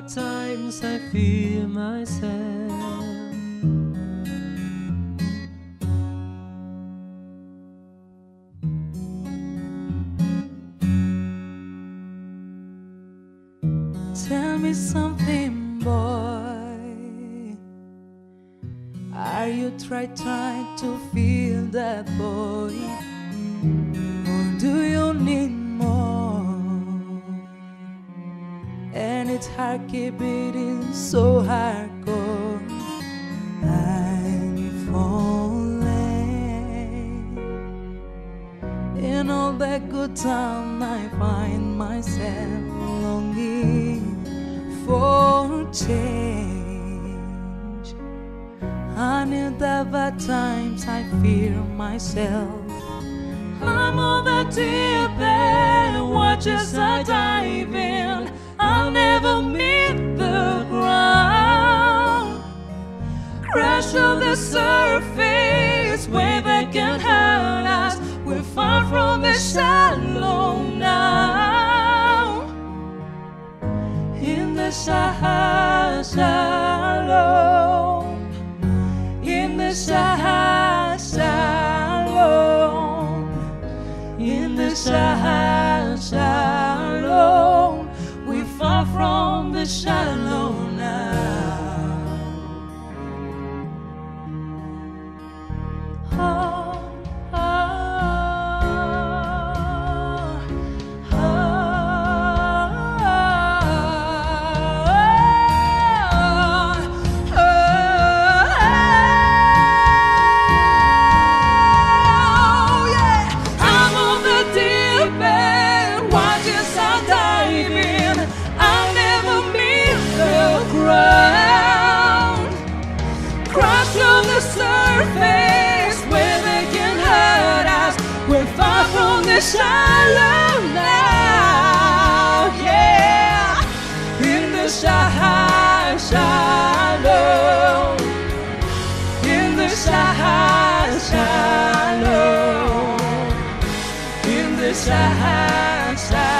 bad times, I feel myself. Tell me something, boy. Are you try trying to feel that boy? And it's hard keep beating so hardcore. I'm falling. In all that good time, I find myself longing for change. And in the bad times, I fear myself. I'm on the deep end, watch as Of the surface, where they can hurt us. We're far from the shallow now. In the sha- shallow, in the sha- shallow, in the sha- shallow, shallow now, yeah. In the sha- shallow, in the sha- shallow, in the sha- shallow. Shallow